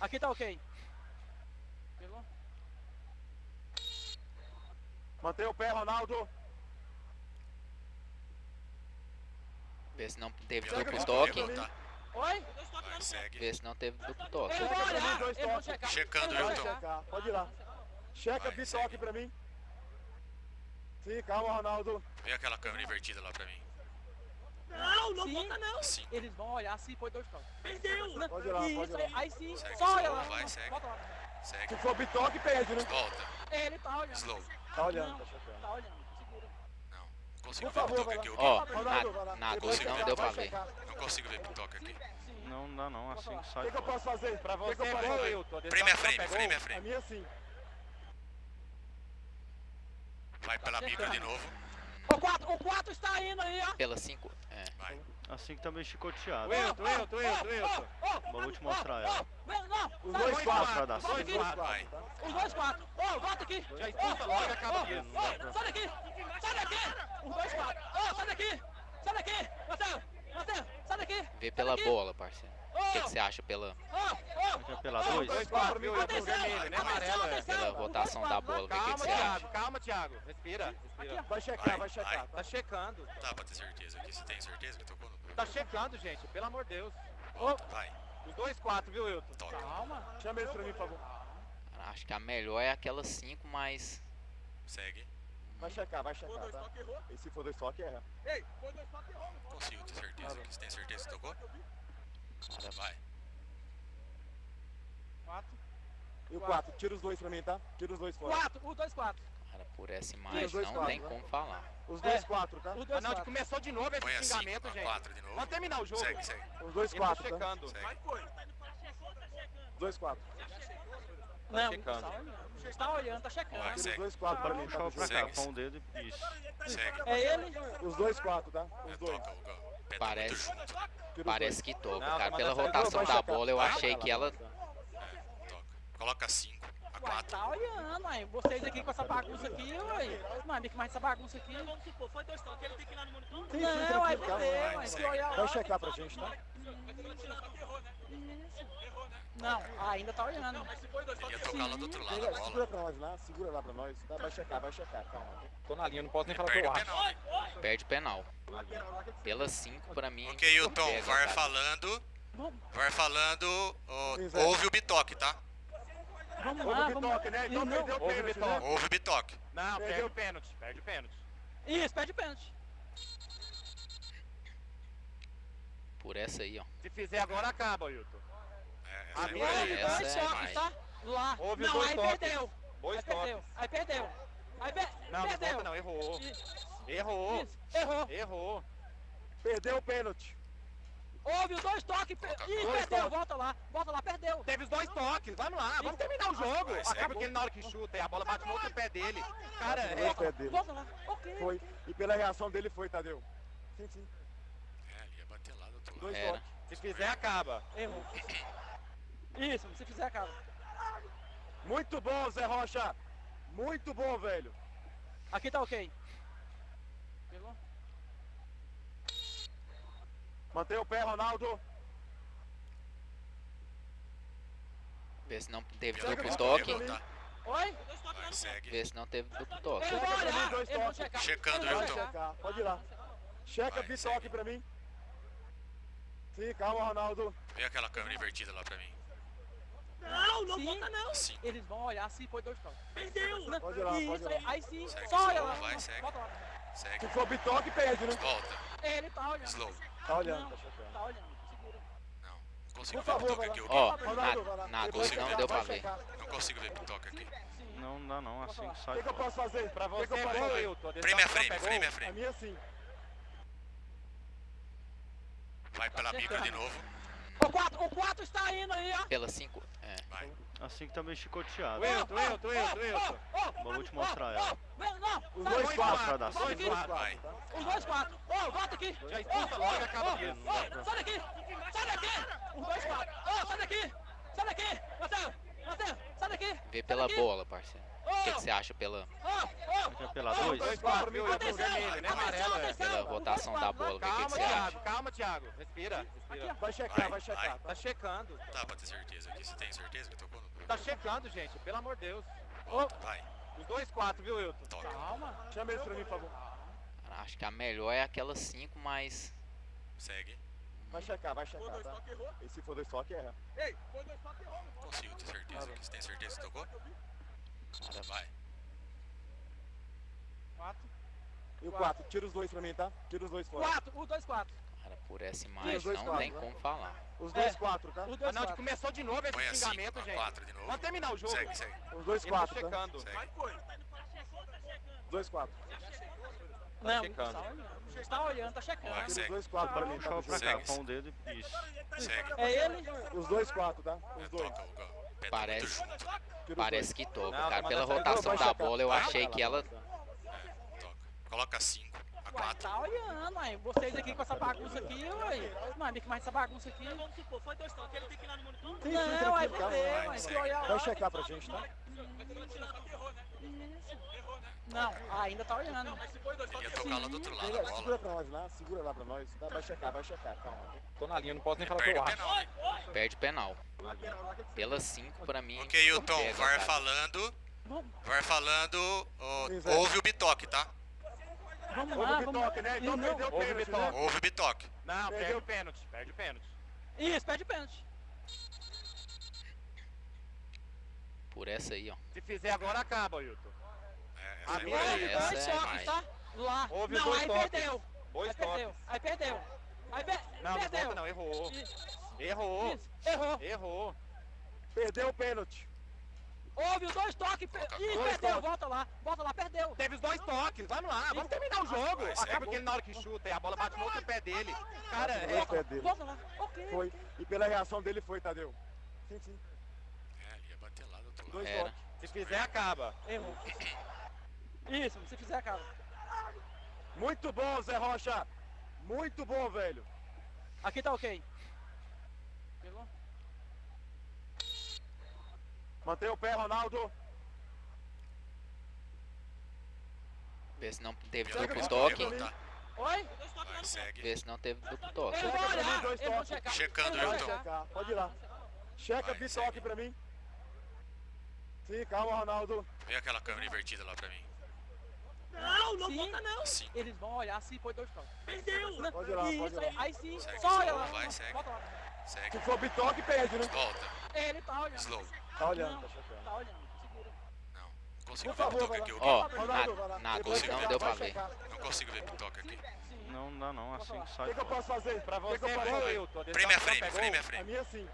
Aqui tá ok. Pegou? Mantém o pé, Ronaldo. Vê se não teve Pega duplo toque. Oi? vai, segue. Vê se não teve duplo toque. Pra mim, dois toques. Checando, checar, pode ir lá. Checa bitoque pra mim. Sim, calma, Ronaldo. Vê aquela câmera invertida lá pra mim. Não, não volta não. Assim. Eles vão olhar se foi dois toques. Perdeu! Pode ir lá, pode Isso ir lá. aí, sim. Segue, Só olha lá. vai, segue. Volta lá. Segue. Se for bitoque, perde, né? Volta. Ele tá olhando. Slow. Tá olhando, Não, tá checando. tá olhando. Segura. Não. Não consigo Por ver favor, bitoque aqui. Ó, não checar, deu vai pra ver. Não consigo ver bitoque aqui. Não dá não, assim que O sai. que, que eu posso fazer? Pra você que eu é posso fazer? Wilton. Frame a frame, frame a A frame. minha sim. Vai pela micro de novo. O 4, o 4 está indo aí, ó. Pela 5. É. Vai. Assim que tá meio chicoteado. Wilton, Wilton, Wilton, Wilton. Vou te mostrar ela. Não, não. Os dois sai, quatro. Pra dar Os cinco. dois quatro, Vai. tá? Os dois quatro. Ô, volta aqui. Já expulsa logo e acaba ô, Sai daqui. Sai daqui. Os dois quatro. Ô, sai daqui. Sai daqui. Marcelo. Marcelo, sai daqui. Vê pela bola, parceiro. O que, que você acha pela, pela Os 2? dois quatro, viu? Atenção, Vermelho, né? é. pela rotação da bola? O que, que Calma, você acha. Thiago, calma, Thiago. Respira, respira. Vai checar, Vai, vai checar. vai. Tá checando. Dá pra ter certeza aqui. Você tem certeza que tocou no. Tá checando, gente, pelo amor de Deus. Volta. Vai. Os dois quatro, viu, Wilton? Toca. Calma. Chama eles pra mim, por favor. Cara, Acho que a melhor é aquela 5, mas. Segue. Vai checar, vai checar, tá? E se for dois toques, erra. Não consigo ter certeza aqui. Você tem certeza que tocou? Cara, Vai. Quatro. E o quatro, tira os dois pra mim, tá? Tira os dois fora. Quatro. Os dois quatro. cara, por essa imagem dois não quatro, tem né? como falar. Os dois É. quatro, tá? Ah, dois não, quatro. começou de novo esse 5, xingamento, gente. 4 de novo. Vamos terminar o jogo. Segue, segue. Os dois Ele tá quatro, tá? checando. Segue. Os dois quatro. Não, checando. tá olhando. Está olhando, tá checando. Vai, Tira os segue. dois quatro pra mim, tá? Pra cá, Segue. com o dedo e isso. Segue. É ele? Os dois quatro, tá? É, Os dois. Tá Parece. Parece que toca, Não, cara. tá Pela mandando- rotação da bola, eu achei que ela. tá? É, toca. Coloca 5, a Uai, 4. tá olhando, aí. Vocês aqui com essa bagunça aqui. Não, que mais essa bagunça aqui. Vamos supor, foi dois toques, ele tem que ir lá no monitor. Sim, sim, Não, aí calma. beleza, Vai, checar pra gente, tá? Não, ainda tá olhando. Ia tocar lá do outro lado a Segura, pra nós lá, segura lá pra nós. Tá? Vai checar, vai checar, calma. Tô na linha, não posso nem falar o que perde eu o acho. penal, né? Perde penal. Pela 5, pra mim. Ok, Hilton, pega, VAR cara. falando. VAR falando. Sim, Zé. Houve o bitoque, tá? vamos Houve lá, o vamos bitoque, né? Então Não, perdeu o pênalti, bitoque. né? Houve o bitoque. Não, perde Perdeu. o pênalti, perde o pênalti. Isso, pede pênalti. Por essa aí, ó. Se fizer agora, acaba, Wilton. É, A minha é vai. Dois essa é tá? Lá. Houve não, dois aí toques. perdeu. Dois Aí toques. perdeu. Aí perdeu. Aí per... Não, não perdeu. conta não, errou. Errou. isso, errou. Errou. Perdeu o pênalti. Houve os dois toques. Per... Ih, Dois perdeu. toques. Volta lá. Volta lá, perdeu. Teve os dois toques, vamos lá, vamos terminar o jogo. Segue. Acaba que ele na hora que chuta a bola bate no outro pé dele. Cara, é, outro pé dele. Volta lá. Ok. Foi. E pela reação dele foi, Tadeu. Sim, sim. É, ele ia bater lá. Dois Era. toques. se fizer, acaba. Errou. Isso, se fizer, acaba. Muito bom, Zé Rocha. Muito bom, velho. Aqui tá ok. Pegou? Mantém o pé, Ronaldo. Vê se não teve Pela duplo toque. tá? Oi? Vai, segue. Vê se não teve duplo toque. Eu vou olhar. Checando, checar, pode ir lá. Checa Vai, bitoque segue. pra mim. Sim, calma, Ronaldo. Vê aquela câmera invertida lá pra mim. Não, não volta não. Assim. Eles vão olhar se foi dois toques. Perdeu. Não, Pode ir lá, pode Isso, ir lá. aí, aí sim. Segue, Só olha lá. vai, segue. Volta lá. Segue. Se for bitoque, perde, né? Volta. Ele tá olhando. Slow. Tá olhando, Não, tá checando. tá olhando. Segura. Não. Não consigo Por ver favor, bitoque aqui. lá. o Gui. Ó, Ronaldo, vai lá. na, na Ele 12 vai não deu pra ver. Não consigo ver bitoque aqui. Não dá não, assim que O sai. que, que eu posso fazer? Pra O que você que eu é fazer? Wilton. Frame a frame, frame a A frame. minha sim. Vai pela micro de novo. O 4, o 4 está indo aí, ó. Pela 5. É. Vai. Assim que tá meio chicoteado. Wilton, Wilton, Wilton, Wilton. Vou te mostrar ela. Não, não. Os dois sai, quatro. Pra dar Os cinco. dois Vai. quatro, tá? Os dois quatro. Ô, volta aqui. Já expulsa logo e acaba disso. Ô, sai daqui. Sai daqui. Os dois quatro. Ô, sai daqui. Sai daqui. Marcelo. Marcelo, sai daqui. Vê pela bola, parceiro. O que, que você acha pela. Já pela dois. Dois, quatro, viu, Hilton? Atenção, Vermelho, né? Amarelo, é. atenção. Pela rotação da bola, o que, que Calma, você acha? Thiago, calma, Thiago. Respira, respira. Vai checar, Vai, vai checar. vai. tá? Tá checando. Dá pra ter certeza aqui. Você tem certeza que tocou no. Tá checando, gente, pelo amor de Deus. Vai, Os dois quatro, viu, Hilton? toca. Calma. Chama eles pra mim, por favor. Cara, Acho que a melhor é aquela 5, mas Segue. Vai checar, vai checar, tá? E se for dois toques, erra. Consigo ter certeza aqui. Você tem certeza que tocou? Vai. Quatro. E o quatro, tira os dois pra mim, tá? Tira os dois fora. Quatro. Os dois quatro. cara, por essa imagem dois não quatro, tem né? como falar. Os dois É. quatro, tá? Os Ah, dois não, quatro. começou de novo esse 5, xingamento, gente. 4 de novo. Vamos terminar o jogo. Segue, segue. Os dois Ele tá quatro, tá? checando. Segue. Os dois quatro. Não, checando. tá olhando. Tá olhando, tá checando. Vai, Tira os segue. dois quatro pra mim, tá? Pra cá, Segue. com o dedo e isso. Segue. É ele? Os dois quatro, tá? É, Os dois. Pé tá Parece- Parece que toca, cara. tá Pela rotação Vai da bola, eu Vai, achei vai que ela. vai lá. É, toca. Coloca 5, a Uai, 4. tá olhando, aí. Vocês aqui com essa bagunça aqui, uai. Mano, que mais essa bagunça aqui. Vamos supor, foi dois toques, ele tem que ir lá no monitor? Sim, sim, Não, aí vai ver, mas se olhar Vai checar pra gente, tá? Não, ainda tá olhando. Ele ia tocar lá do outro lado Segura, a segura pra nós lá, segura lá pra nós. Tá? Vai checar, vai checar, calma. Tô na linha, não posso nem falar o que Perde eu o acho. penal? Perde penal. Pela 5, pra mim. Ok, Hilton, VAR cara. falando. VAR falando. Ouve o bitoque, tá? Vamos Houve lá, o vamos bitoque, né? Então Não, perdeu o houve pênalti, bitoque. né? Ouve o bitoque. Não, Perdeu. perde o pênalti. Perde o pênalti. Isso, pede pênalti. Por essa aí, ó. Se fizer agora, acaba, Hilton. É, A essa minha aí. Houve essa dois é toques, tá? Lá. Houve não, dois aí toques. perdeu. Dois Aí toques. perdeu. Aí perdeu. Aí per... Não, perdeu. não, errou. Isso, Errou. isso. Errou. Errou. Perdeu o pênalti. Houve os dois toques. Ih, dois perdeu. toques. Volta lá. Volta lá, perdeu. Teve os dois toques, vamos lá, vamos terminar o jogo. Vai, segue. Acaba que ele na hora que chuta e a bola bate no outro pé dele. Cara, é, outro pé dele. Volta lá. Ok. Foi. E pela reação dele foi, Tadeu. Sim, sim. É, ele ia bater lá do outro lado. Dois Era. toques. se fizer, acaba. Errou. Isso, se fizer, acaba. Muito bom, Zé Rocha. Muito bom, velho. Aqui tá ok. Mantém o pé, Ronaldo. Vê se não teve Segue duplo toque. Tá. Oi? Vai, segue. Vê se não teve duplo toque. Eu vou Checa pra mim, olhar. dois Eu vou toques. checar. Checando, Hilton. Pode ir lá. Checa bitoque pra mim. Sim, calma, Ronaldo. Vê aquela câmera invertida lá pra mim. Não, não volta não. Assim. Eles vão olhar se foi dois toques. Perdeu. Pode ir lá, pode Isso, ir lá. aí sim. Segue, Só olha lá. vai, segue. Volta lá. Segue. Se for bitoque, perde, né? Volta. Ele tá olhando. Slow. Tá olhando, Não, tá checando. Tá olhando. Segura. Não. Não consigo Por ver favor, vai aqui. Ó, Gui. Ronaldo, vai lá. na, na Depois dúvida não checar, deu pra ver. Não consigo ver bitoque aqui. Não dá não, assim que O sai que, que eu posso fazer? Pra você que eu é fazer? Hilton. Frame a frame, frame a A frame. minha sim.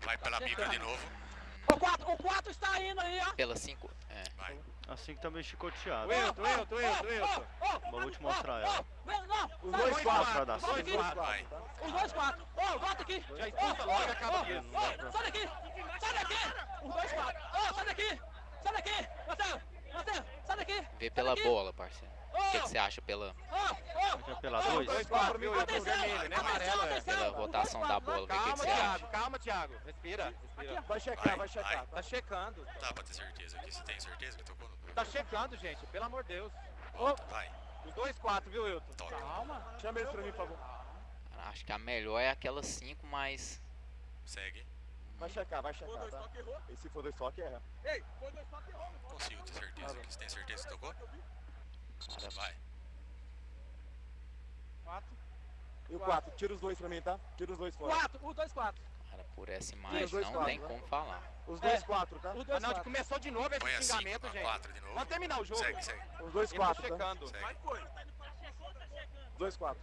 Vai pela bica de novo. O 4, o 4 está indo aí, ó. Pela 5. É. Vai. Assim que tá meio chicoteado. O Hilton, o Hilton, o. Vou te mostrar ela. Vem, não. Os dois quatro. pra dar Os dois quatro, Vai. tá? Os dois quatro. Ô, volta aqui. Já expulsa logo e acaba mesmo. ô, Sai daqui. Sai daqui. Os dois quatro. Ô, sai daqui. Sai daqui. Marcelo. Marcelo, sai daqui. Vê pela bola, parceiro. O que, que você acha pela, ô. Já pela Ô, dois. Dois quatro, viu, Hilton? Atenção, Vermelho, né? Amarelo, é. pela rotação da bola? O que, você acha? Thiago, calma, Thiago. Respira, respira. Vai checar, Vai, vai checar. vai. tá? Checando. Dá pra ter certeza aqui. Você tem certeza que tocou no. Tá checando, gente, pelo amor de Deus. Vai. Os dois quatro, viu, Hilton? Toca. Calma. Chama eles pra mim, por favor. Acho que a melhor é aquela 5, mas. Segue. Vai checar, vai checar, tá? E se for dois toques, erra. Consigo ter certeza aqui. Você tem certeza que tocou? Vai. Quatro. E o quatro, tira os dois pra mim, tá? Tira os dois fora. Quatro. Os dois quatro. Cara, por essa imagem dois não quatro, tem né? como falar. Os dois É. quatro, tá? Os Ah, dois não, quatro. começou de novo Põe esse 5, xingamento, a gente. 4 de novo. Vamos terminar o jogo. Segue, segue. Os dois tá quatro, tá? checando. Segue. Os dois quatro.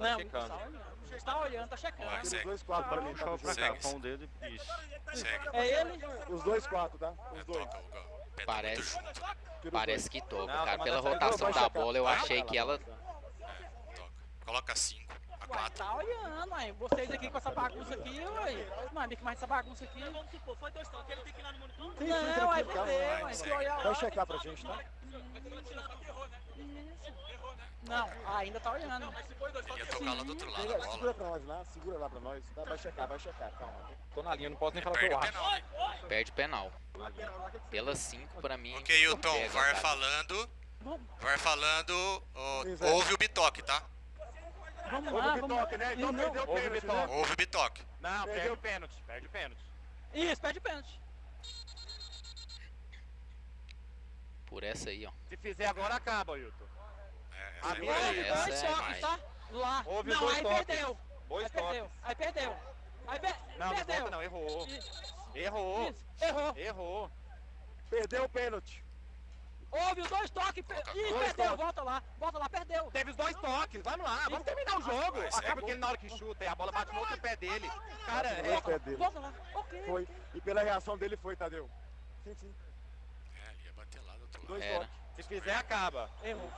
Não, checando. tá olhando. Tá olhando, tá checando. Os segue. dois quatro pra mim, tá? Pra cá, Segue. com o dedo e isso. Segue. É ele? Os dois quatro, tá? É, Os dois. o tá Parece. Parece que toca, Não, cara. tá Pela rotação da bola, eu achei que ela. tá? É, toca. Coloca 5, a Uai, 4. tá olhando, aí. Vocês aqui com essa bagunça aqui, uai. Mano, que mais essa bagunça aqui. Vamos supor, foi dois toques, ele tem que ir lá no monitor? Não, aí segue. olhar Vai checar pra gente, tá? Não, ainda tá olhando. Ia tocar lá do outro lado a Pega, bola. segura pra nós lá, segura lá pra nós. Vai, vai checar, vai checar, calma. Tô na linha, não posso nem falar o que Perde eu o acho. penal? Perde penal. Pela 5 pra mim. Ok, Hilton, pega, VAR falando. VAR falando. Pois é. Houve o bitoque, tá? vamos Houve lá, o vamos bitoque, né? Então Não, perdeu o houve pênalti, bitoque. né? Houve o bitoque. Não, Perdeu. perde o pênalti, perde o pênalti. Isso, perde pênalti. Por essa aí, ó. Se fizer agora, acaba, Hilton. É, essa aí Houve vai- Houve essa dois é toques, tá? Lá. Houve não, dois aí toques. perdeu. Dois aí perdeu. toques. Aí perdeu. Aí per... Não, não perdeu. conta não, errou. Isso, Errou. isso, errou. Errou. Perdeu o pênalti. Houve os dois toques. Per... Ih, Dois perdeu. toques. Volta lá. Volta lá, perdeu. Teve os dois toques, vamos lá, vamos terminar o jogo. Vai ser É porque ele na hora que chuta a bola bate no outro pé dele. Cara, é, outro pé dele. Volta lá. Ok. Foi. E pela reação dele foi, Tadeu. Sim, sim. É, ele ia bater lá do outro lado. Dois Era. toques. se fizer, acaba. Errou.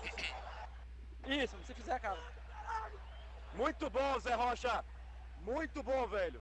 Isso, se fizer, acaba. Muito bom, Zé Rocha. Muito bom, velho.